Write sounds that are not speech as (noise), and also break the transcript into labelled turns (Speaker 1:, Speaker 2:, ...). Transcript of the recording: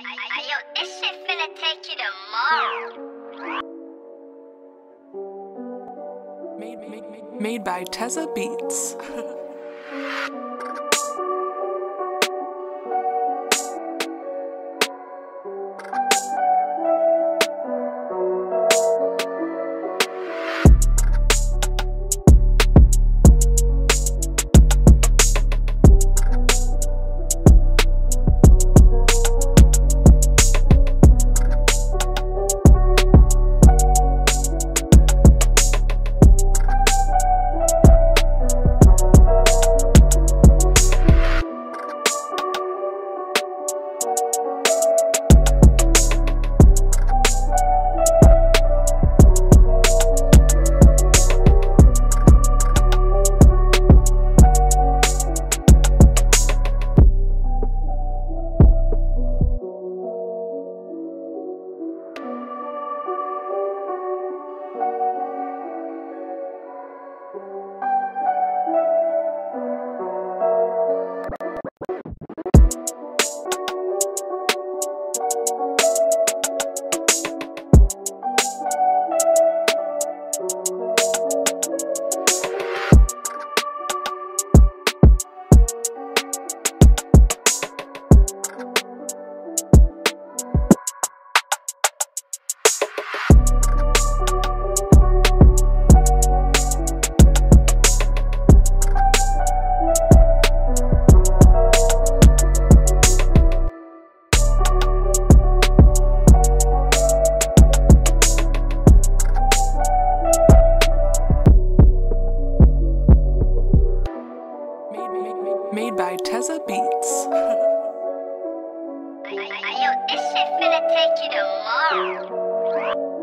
Speaker 1: Yo, this shit finna take you tomorrow.
Speaker 2: Made, made, made, made by Tezza Beats. (laughs) Made by Tezza Beats. (laughs)
Speaker 1: This gonna take you.